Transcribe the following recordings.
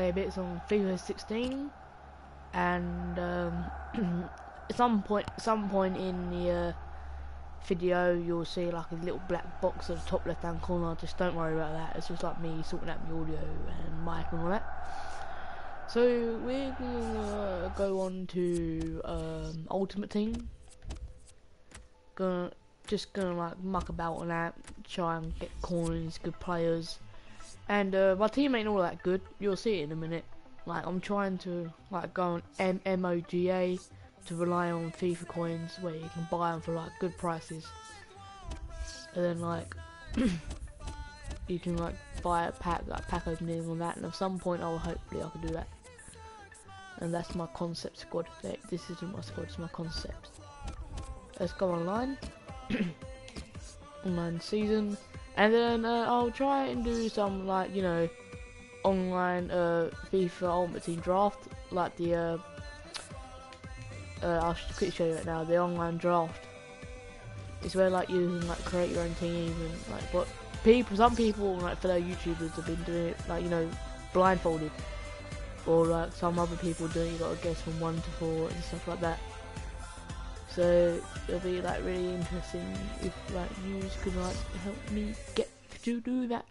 play bits on FIFA 16, and um, at some point, some point in the uh, video, you'll see like a little black box at the top left-hand corner. Just don't worry about that. It's just like me sorting out the audio and mic and all that. So we're gonna go on to um, Ultimate Team. Gonna just gonna like muck about on that, try and get corners, good players. And uh, my team ain't all that good. You'll see it in a minute. Like I'm trying to like go on M MOGA to rely on FIFA coins where you can buy them for like good prices. And then like you can like buy a pack like pack opening on that. And at some point, I'll hopefully I can do that. And that's my concept squad. This isn't my squad. It's my concept. Let's go online. online season and then uh, I'll try and do some like you know online uh, FIFA Ultimate Team draft like the uh, uh, I'll quickly show you right now the online draft. It's where like you can like create your own team and like what people some people like fellow YouTubers have been doing it like you know blindfolded. Or like some other people doing you gotta guess from one to four and stuff like that so it'll be like really interesting if like you could like help me get to do that.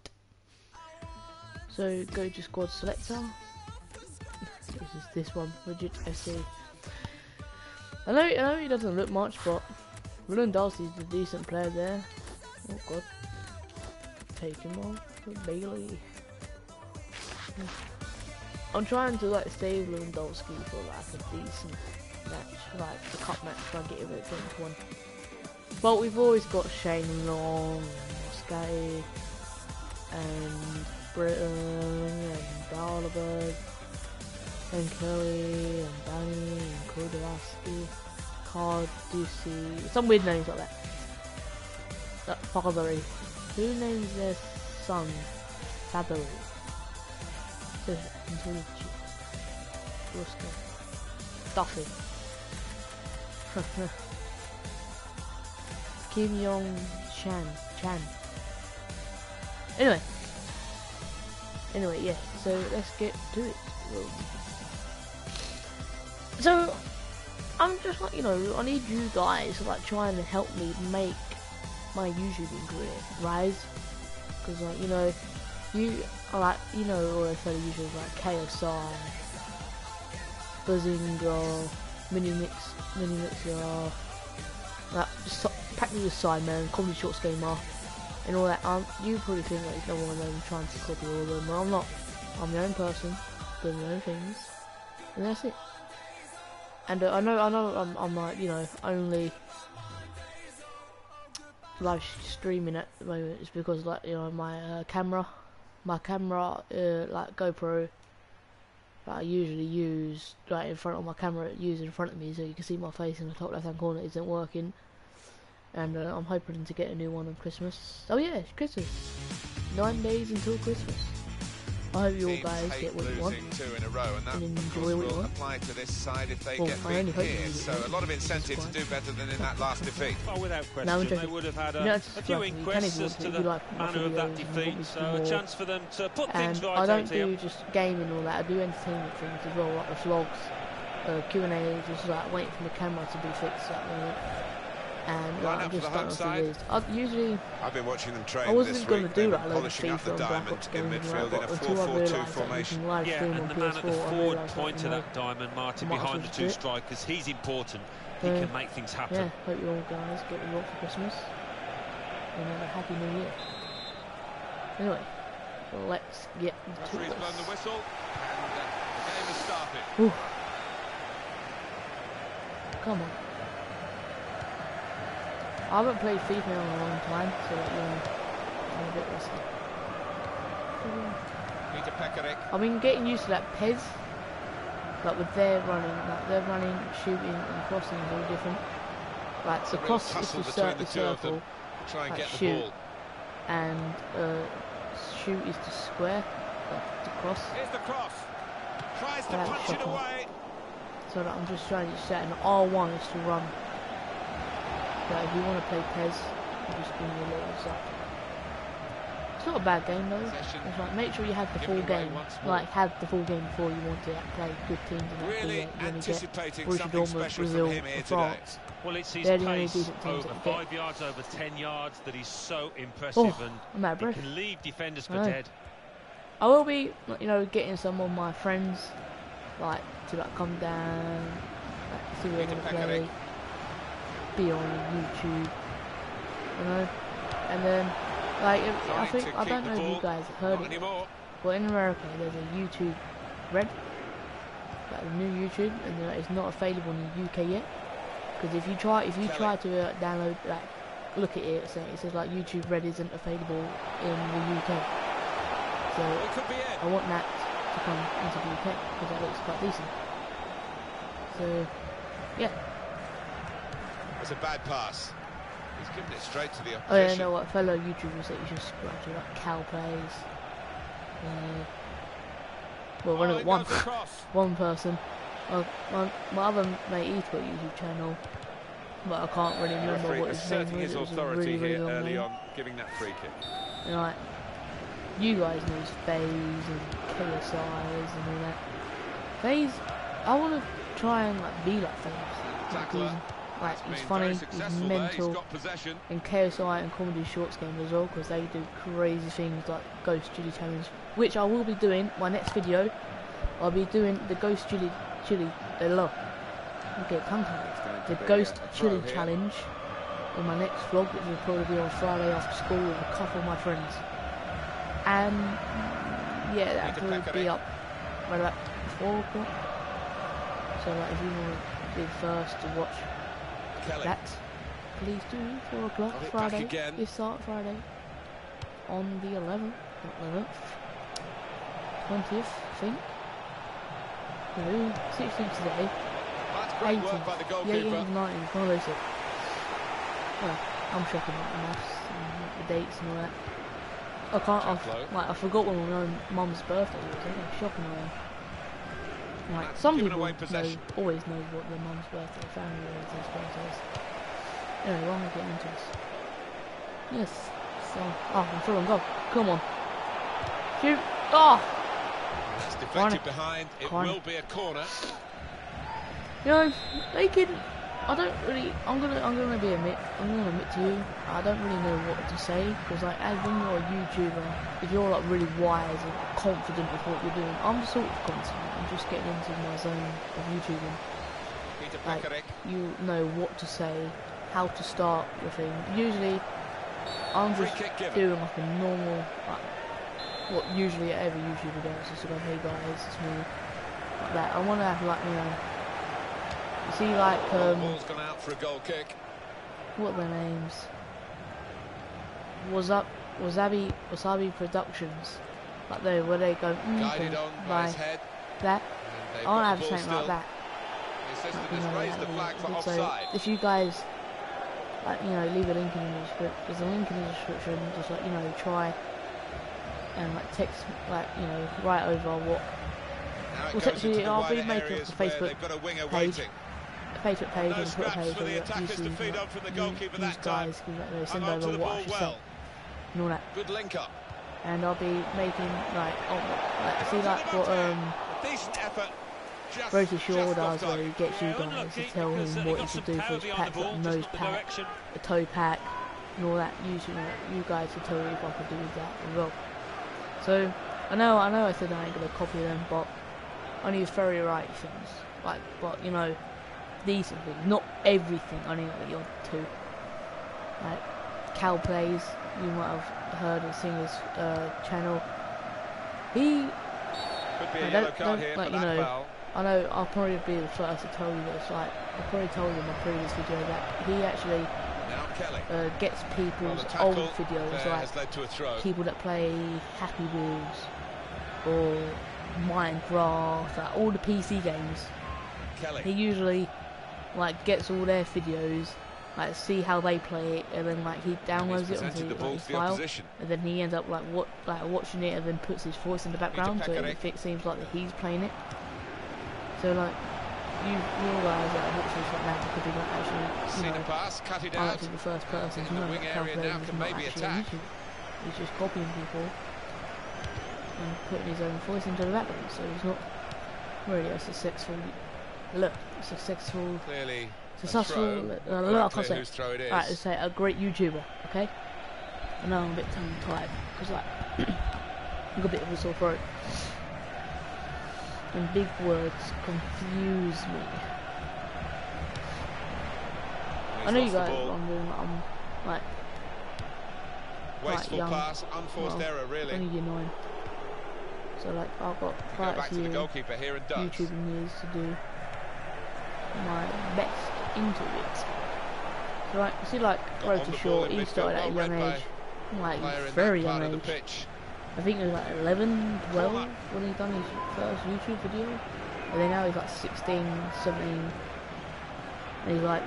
So go to squad selector. This is this one, Legit SC. I know, I know he doesn't look much, but Lewandowski's a decent player there. Oh god. Take him off, Bailey. I'm trying to like save Lewandowski for like a decent match, like the cup match, and get him at one. But we've always got Shane Long, Sky, and Britton, and Dalibert, and Kelly, and Danny, and Kodowski, Carducci, some weird names like that. That Fathery. Who names their son Fathery? Duffy. Kim Yong Chan. Chan. Anyway. Anyway, yeah. So let's get to it. So I'm just like you know, I need you guys to like try and help me make my YouTubing career rise. Because like you know, you are like you know all those fellow YouTubers like KSI, Behzinga, Mini Mix, Mini Mixer, just practically the Sidemen, comedy shorts gamer, and all that. Um, you probably think like no one of them trying to copy all of them. Well, I'm not. I'm my own person, doing my own things, and that's it. And uh, I know, I know, I'm, I'm like, you know, only live streaming at the moment. It's because like, you know, my uh, camera, my camera, uh, like GoPro, that I usually use right in front of my camera, use in front of me so you can see my face in the top left hand corner isn't working. And uh, I'm hoping to get a new one on Christmas. Oh yeah, it's Christmas. Nine days until Christmas. I hope you all guys get what you want two in a row, and that and of course enjoy what you will want. apply to this side if they Well, get I beat you here. So a lot of incentive to do better than in that last defeat. Well, without question, No, they would have had a, You know, it's a few like, you inquests as to to, the like my manner of that videos and you want defeat, so a chance for them to put things And right I don't out here. do just gaming and all that. I do entertainment things as well, like the vlogs, uh, Q and A, just like waiting for the camera to be fixed at the moment. And Line like, I'm for just the home starting to side. use. I usually I've been watching them train I train wasn't this going to week. do that been load of polishing up FIFA the and diamond Ops in games and midfield that, in a but until I 4-4-2 realised that you formation. can live Yeah, stream and on the man at the PS4, I forward realised point that, of you know, that diamond, Martin, behind the two do it. strikers, he's important. He can make things happen. Yeah, hope you all guys get a lot for Christmas. And have a happy new year. Anyway, let's get to Referee's blown the whistle, and uh, the game has started. Ooh. Come on. I haven't played FIFA in a long time, so know, I'm a bit rusty. Peter Pekarik. I've been getting used to that Pez, like with their running, like their running, shooting, and crossing is all different. Like the cross is the, cir- the the two of them. circle, Try and Like get the shoot. ball. and uh, shoot is the square, like the cross. Here's the cross. Tries to Yeah, punch it away. So that I'm just trying to set an R1 is to run. But if you want to play Pez, you just give me a little zap. It's not a bad game though. It's like make sure you have the full game, like have the full game before you want to play good teams and that. Really you only get anticipating Borussia something Dortmund, special Brazil, from him here and today. Well, it's his They're pace over that get. five yards, over ten yards that is so impressive, Oh, and I'm out of he can leave defenders for dead. I will be, you know, getting some of my friends, like, to like come down, like, see what Peter they want to play, be on YouTube, you know, and then, like, if, I think I don't know if you guys have heard Not it, anymore. but in America there's a YouTube Red, like the new YouTube, and uh, it's not available in the UK yet. Because if you try, if you try to uh, download, like, look at it, so it says like YouTube Red isn't available in the UK. So It could be. I want that to come into the UK because that looks quite decent. So, yeah. It's a bad pass. He's given it straight to the Oh yeah, opposition. know what fellow YouTubers that you should subscribe to, like Cal Plays. Uh, well, one, Oh, of one, one person. Well, my, my other mate, he's got a YouTube channel, but I can't really remember what his name asserting was. his It was a authority really, really here early name. on, giving that free kick. And like, you guys know FaZe and KSIs and all that. FaZe, I want to try and like be like FaZe. Like, like That's funny, he's. He's mental, and KSI and Comedy Shorts game as well because they do crazy things like Ghost Chili Challenge, which I will be doing. My next video, I'll be doing the Ghost Chili Chili. They love. Okay, tongue tied. It's to The Ghost Chili here. Challenge in my next vlog, which will probably be on Friday after school with a couple of my friends. And yeah, that'll probably be up right about four o'clock. So like, if you want to be the first to watch Kelly. that, please do four o'clock Got it back Friday. again. This start Friday on the 11th, not 11th, 20th, I think. No, 16th today. That's great 18th. work by the Yeah, goalkeeper. 18th, 19th, one of those. six. Well, I'm checking out the maths and like, the dates and all that. I can't. I, like I forgot when my mum's birthday was. I think shocking away. Like some people away know, always know what their mum's birthday, family relatives' birthdays. Anyway, why am I getting into this? Yes. So, oh, I'm through and go. Come on. Shoot. Oh. That's deflected Corner. behind. It Corner. will be a corner. You know, they can. I don't really. I'm gonna. I'm gonna be admit. I'm gonna admit to you. I don't really know what to say because, like, as when you're a YouTuber, if you're like really wise and confident with what you're doing, I'm sort of confident. I'm just getting into my zone of YouTubing. Peter Like, you know what to say, how to start your thing. Usually, I'm just doing like a normal, like, what usually every YouTuber does, just to go, hey guys, it's me, like that. I want to have like, you know, you see like, um, ball's gone out for a goal kick. what are their names? Was up, Wasabi, Wasabi Productions, like they, where they go, mm, Guided on by his like head. that. I want to have something like that. Assistant You know, raised the like, flag for so. If you guys, like, you know, leave a link in the description, there's a link in the description, just like, you know, try and like text, like, you know, write over what Well, into the I'll be making a Facebook they've got a winger page. waiting. Facebook page No and scraps page for the attackers to feed on from the goalkeeper that time. guys can you send to over the what ball I should well. and all that. Good link up. And I'll be making like, oh, like see like what um decent effort. Just, Rosie Shaw does where he gets you guys to tell him what some should do for his pack, the like nose pack, a toe pack, and all that. You you guys should tell me if I could do that as well. So I know, I know, I said I ain't gonna copy them, but I need very right things, like, but you know, decent things, not everything. I like the odd two. Like Cal plays, you might have heard or seen his uh, channel. He Could be a I don't- don't, like, you know, foul. I know I'll probably be the first to tell you this. Like I probably told you in my previous video that he actually Kelly. uh, gets people's the old videos, like has led to a throw. people that play Happy Wheels or Minecraft, like all the PC games. He usually like gets all their videos, like see how they play it, and then like he downloads it onto the like, his file, opposition. and then he ends up like what like watching it, and then puts his voice in the background, so it, it seems like that he's playing it. So like you, you guys that watch this right now could be like actually, you know, pass, cut it out. like to the first person to In the know wing area now can maybe attack. He's just copying people and putting his own voice into the background. So he's not really a successful, look, successful, Clearly, successful. Uh, Quite look, I can't say. whose throw it is. Alright, let's say a great YouTuber. Okay. I know I'm a bit tongue tied because like I've got a bit of a sore throat. And big words confuse me. I know you guys are wondering that I'm like Wasteful young. pass, unforced well, error, really. only nine. So like I've got quite back a to the few goalkeeper here and. YouTubing years to do my best into it. So like, you see like Got Road on to the ball Shore, in he started at a young age. Like very young age. pitch. I think he was like 11, 12 when he done his first YouTube video. And then now he's like 16, 17. And he's like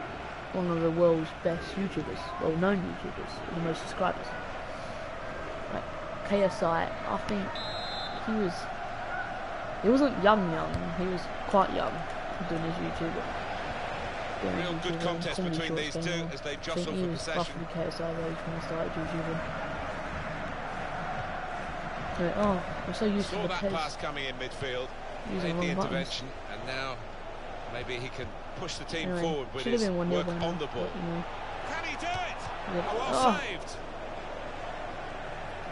one of the world's best YouTubers, well known YouTubers, with the most subscribers. Like KSI, I think he was, he wasn't young young, he was quite young doing his YouTube. Doing his Real good contest comedy between these two on. as they jostle he for was possession. roughly KSI age when I started YouTubing. So, oh, I'm so used Saw to the that pace. pass coming in midfield, Using made the wrong buttons. intervention, and now maybe he can push the team Anyway, forward with should his been one 0 work by now. on the ball. but, you know, Can he do it? yeah. Oh, well Oh, saved.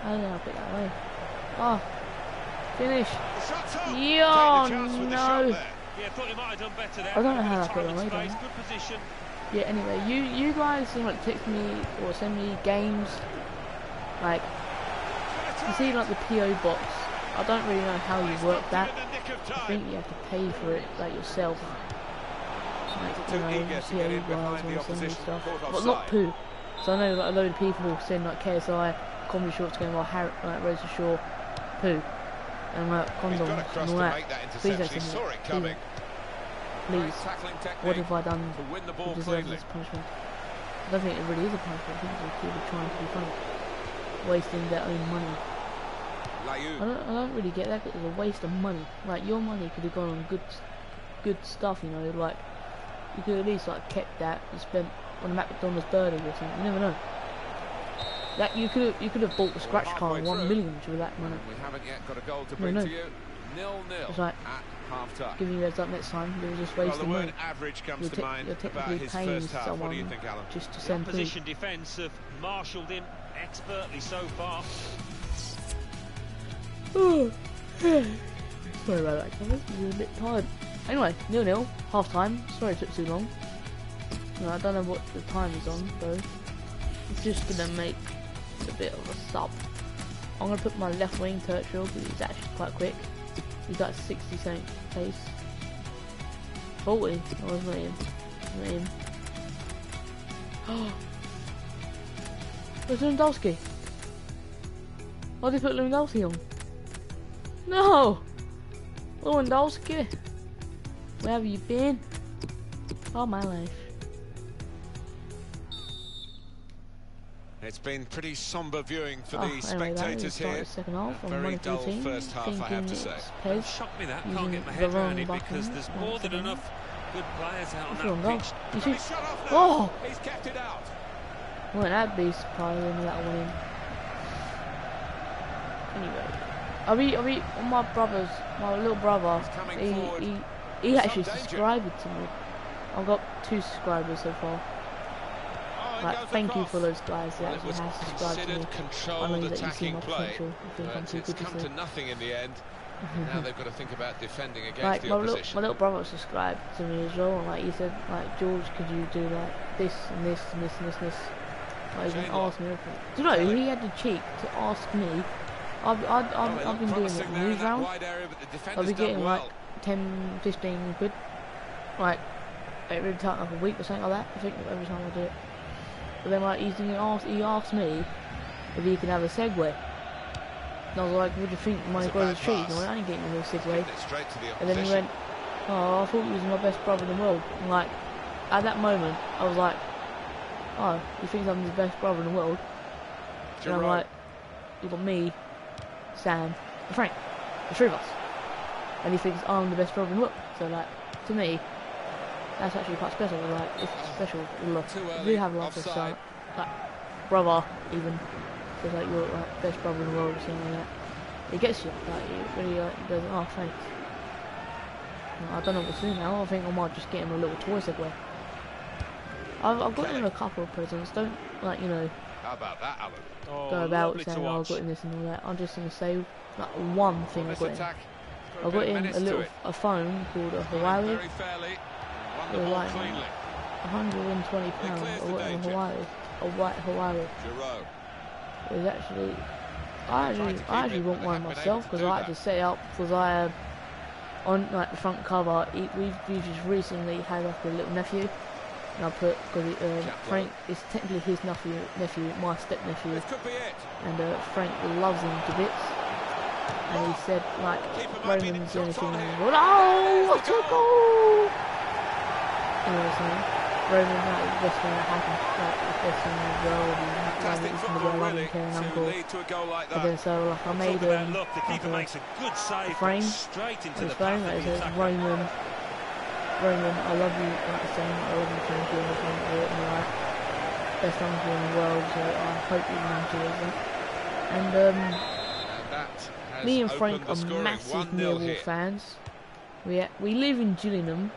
how did I put that away? Oh, finish. The shot's on. Yeah, Take the chance no. Yeah, he might have done better there. I don't know how of I put time it and away, space. Good position. Yeah. Anyway, you you guys seem like text me or send me games. Like you see, like the PO box. I don't really know how you work that. I think you have to pay for it like yourself. Like, you know, to PO get in guys the send me opposition, stuff, but not poo. So I know like a load of people send like KSI comedy shorts going like Harry, like Rose Shaw, poo, and like He's condoms got across and to all that. make that Please don't interception. He send me saw it coming. Please, technique what have I done to win the to deserve cleanly. this punishment? I don't think it really is a punishment. I think it's people trying to be funny, wasting their own money. I don't, I don't really get that. It's a waste of money. Like your money could have gone on good, good stuff. You know, like you could at least like kept that and spent on a McDonald's burger or something. You never know. That you could have, you could have bought the scratch car halfway one through. million with that money. We haven't yet got a goal to No, bring no. to you. Nil nil It's like- at half time. Giving you heads up next time. You're just Well, the wasting word money average comes You're to mind you're about technically his paying first half. What do you someone think, Alan? just to The send food. opposition defence have marshalled him expertly so far. Sorry about that, guys. You're a bit tired. Anyway, nil nil, half time. Sorry it took too long. No, I don't know what the time is on though. I'm just gonna make a bit of a sub. I'm gonna put my left wing Turchill because he's actually quite quick. He's got 60 something pace. 40. Oh, it's not him. Not him. Where's Lewandowski? Why did they put Lewandowski on? No! Lewandowski! Where have you been? All my life. It's been pretty sombre viewing for Oh, the spectators is here. Second half, A I'm very dull team, first half, I have to say. it's It Pez. shocked me that. Can't get my head around it because there's right more than button. enough good players out on What's that goal? pitch. You Can he shut off now? Oh! He's kept it out. Wouldn't that be surprising that one in? Anyway, I mean, I mean, my brother's, my little brother, He's he, he, he actually subscribed to me. I've got two subscribers so far. Oh, Like, thank you for those guys that actually have subscribed to me. I know that you see attacking my play, potential. You think I'm but too it's good to come to nothing in the end. now they've got to think about defending against like the my little, my little brother subscribed to me as well. And like he said, like George, could you do like this and this and this and this and this? Like he asked me everything. Do you know he had the cheek to ask me? I've I've, Oh, I've, they I've been doing it in news that round. wide area, I'll be getting well. like 10, 15 quid. Like every time, like a week or something like that. I think every time I do it. But then like he's he asked he asked me if he can have a Segway. And I was like, what do you think? Money It's a grows bad trees. I went, I ain't getting a Segway. Getting it straight to the And then he went, oh, I thought you was my best brother in the world. And like, at that moment, I was like, oh, you think I'm his best brother in the world? And I'm Giroud. like, you got me, Sam, and Frank, the three of us. And he thinks I'm the best brother in the world. So like, to me, that's actually quite special. Like, it's special. Love. Too We early, have love for offside. Sam, like, brother, even. It's like you're like best brother in the world or something like that. It gets you like you really like goes, oh thanks. I don't know what to do now. I think I might just get him a little toy segway. I've, I've got him a couple of presents. Don't like you know How about that, Alan? Oh, go about lovely saying oh, I've got him this and all that. I'm just gonna say like one thing On I've got him. I've got him a little a phone called a Playing Huawei. Very fairly. The They're cleanly. 120 pounds. clears I the a danger. Huawei. A white Huawei. Giroud. It was actually. I actually, I actually it, want one myself because I had to set it up because I uh, on like the front cover. It, we've we've just recently had like a little nephew, and I put because um, Jack Frank is technically his nephew, nephew, my step nephew, This could be it. and uh, Frank loves him to bits. And he said like Keeper might be Roman's the only thing. on in here. the world. Oh, what a goal! You know what I'm saying? Roman's like best thing that happened, like the best thing in the world. And like, Fantastic football, be a loving, really, to lead to a goal like And that. so like I made um, look, the like keeper makes a good save, frame. straight into the path that of the. Roman, Roman, I love you, like the same, I love you, thank you, and everything, uh, and like best uncle in the world. So I hope you enjoy it. And um, And me and Frank are massive Millwall fans. We we live in Gillingham,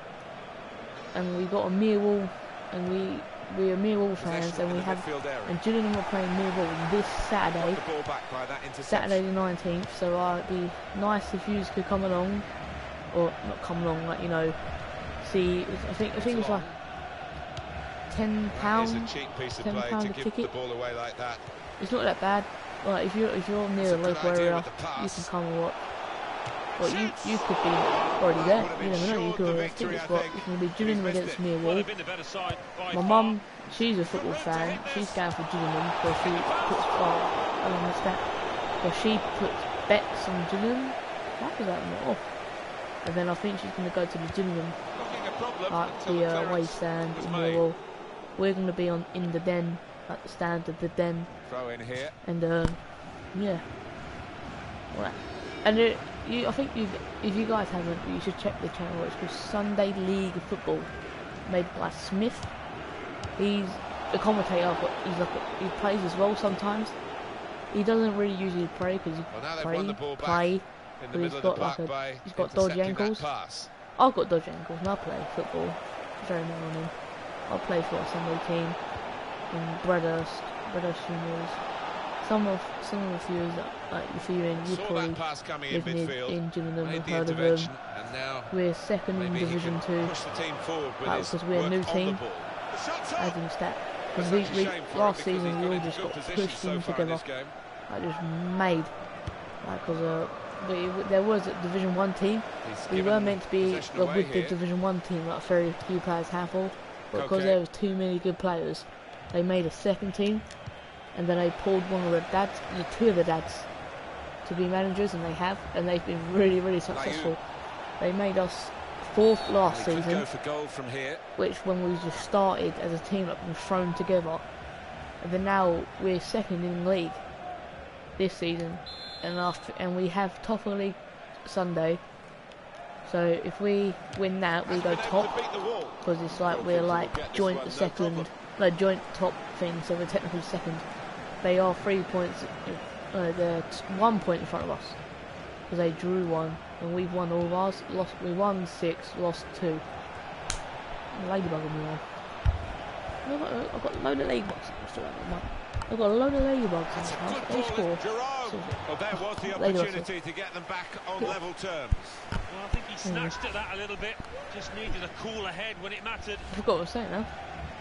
and we got a Millwall, and we we are Millwall fans, and we have and Gillingham are playing Millwall this Saturday. The ball back by that interception. Saturday the 19th, so uh, it'd be nice if you could come along, or not come along, like you know, see. I think I think it's like ten pounds. a cheap piece of £10 play to a ticket. ball away like that. It's not that bad. Like if you're if you're near It's a local area, you can come and watch. Well, you you could be already there. You never know. You could the already victory, think I but think. it's going to be Gillingham against me Well, Millwall. they've been the better side by My mum, she's a football fan. She's going for Gillingham because she puts. Oh, I don't understand. Because she puts bets on Gillingham. Why is that not off? And then I think she's going to go to the Gillingham, Looking a problem like until the uh, away stand was in. Millwall. We're going to be on in the den, at the stand of the den, Throw in here. and um, yeah. Right. And it, you, I think you, if you guys haven't, you should check the channel. It's called Sunday League Football, made by Smith. He's a commentator, but he's like a, he plays as well sometimes. He doesn't really usually play because he Well, play, won the ball back play. in but he's got like a- he's got dodgy ankles. I've got dodgy ankles and I play football. Very him. I play for a Sunday team in Bredhurst, Bredhurst Juniors. Some of some of the viewers, that- like the few in, you Saw probably that pass coming in live near, midfield. in Gillingham have the heard of them. and now We're second in Division Two, push the team forward with Like, because we're a new team. the ball. The shot's as in stat. Because we, we shame for him last season we all just got pushed so in together. this game. I just made. Like, cause uh, we, there was a Division One team. He's We were meant to be possession away with the. Division One team, like very few players handful. But because Okay. there was too many good players, they made a second team, and then I pulled one of the dads, the two of the dads, to be managers, and they have, and they've been really, really successful. They made us fourth last season, go for goal from here. which when we just started as a team, like been thrown together, and then now we're second in the league this season, and after, and we have top of the league Sunday. So if we win that, we go top to beat the wall. because it's like we're like joint second, no joint top thing. So we're technically second. They are three points. Uh, they're t- one point in front of us because they drew one and we've won all of ours. Lost. We won six, lost two. Ladybug on me. I've got, I've got a load of ladybugs. I'm still out of my- I've got a load of ladybugs in the a house. good They score. Jerome. So- Well, there was the Ladybugs. opportunity to get them back on Yeah. level terms. Well, I think he snatched at that a little bit. Just needed a cooler head when it mattered. I forgot what I was saying now. Yeah,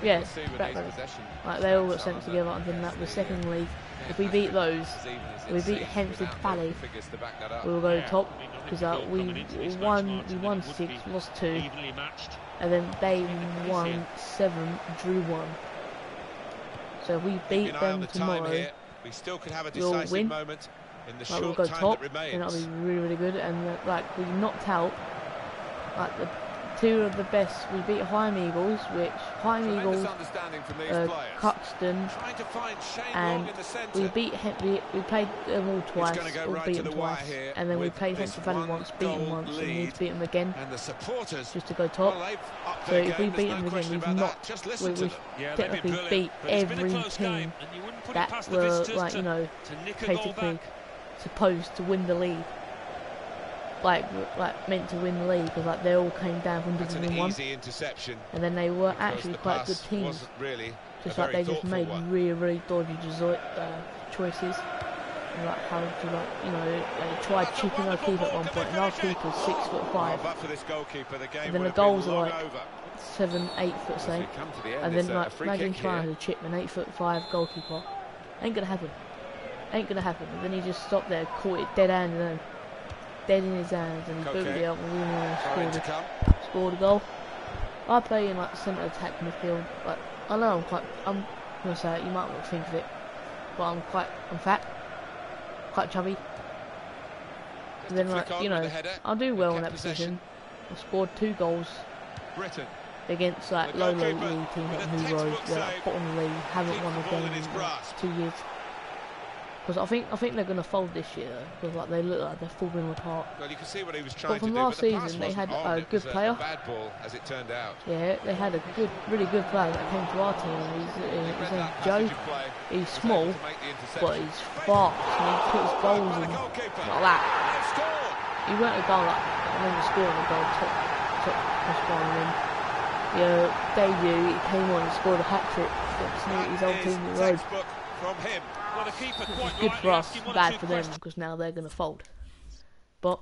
Back row. Like they all got sent together and then that was second league. If we beat those, as even as it we beat Hempstead Valley. the figures to back that up. we will go top I mean, I think because we uh, we coming into this match, won we won six, lost two, and then they Even if it is won seven, drew one. So if we beat an eye on them tomorrow. We still could have a we'll win. moment in the like we'll go time top, that and that'll be really really good. And uh, like we knocked out like the two of the best. We beat Higham Eagles, which Higham Eagles, understanding from uh. Cuxton, to find Shane and in the we beat Hem- we, we played them all twice, gonna go or right beat to them the twice, and then we played this Hampton Valley once, beat them goal once, and we beat them again, And the supporters. just to go top. Well, So their if we beat there's them no again, we've not- Just we- listen to we- them. Yeah, they've technically brilliant, beat but it's been a every team game, and you wouldn't put that were like you know to nick a goal basically supposed to win the league. Like, like meant to win the league because like they all came down from That's an Division One, interception. and then they were actually the quite good teams. really Just like they just made one. really, really dodgy uh, choices. And like how to like, you know, they tried chipping our keeper at one point, and our keeper's six foot Oh, five, but for this goalkeeper, the game And then the goals are like- over. seven, eight foot say. we come to the And then like imagine trying to chip an eight foot five goalkeeper. Ain't gonna happen. Ain't gonna happen. And then he just stopped there, caught it dead handed, and dead in his hands, and he Okay. booted it up and we Trying scored come. scored a goal. I play in like centre attack midfield, but I know I'm quite. I'm gonna say it, you might not think of it, but I'm quite. I'm fat, quite chubby. And then like you know. I'll do well in that position. I scored two goals Britain. against like low league teams with like a New Road, textbook they're like bottom of the league, haven't won a game in like two years. Because I think I think they're gonna fold this year because like they look like they're falling apart. Well, you can see what he was trying from to do, last but the season, they had on. a good player. A bad ball, as it turned out. Yeah, they had a good, really good player that came to our team. He's, He uh, his name's Joe. He's small, able to make the interception. but he's fast and he puts goals in like that. He went a goal like I remember scoring a goal top top top scoring him. Yeah, debut he came on and scored a hat trick against his old team in the road. From him. Well, the keeper quite Good for us, asking one or bad for them because now they're gonna fold. But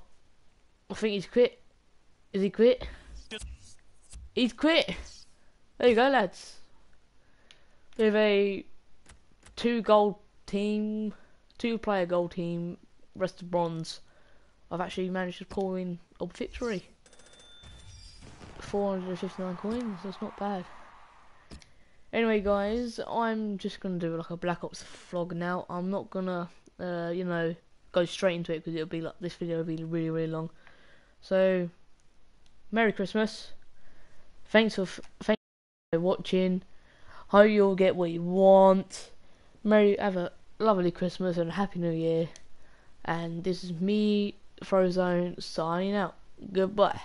I think he's quit. Is he quit? He's quit. There you go, lads. With a two goal team, two player goal team, rest of bronze, I've actually managed to pull in a victory. 459 coins, that's not bad. Anyway, guys, I'm just gonna do like a Black Ops vlog now. I'm not gonna, uh, you know, go straight into it because it'll be like this video will be really, really long. So, Merry Christmas. Thanks for thanks for watching. Hope you all get what you want. Merry, have a lovely Christmas and a Happy New Year. And this is me, Frozone, signing out. Goodbye.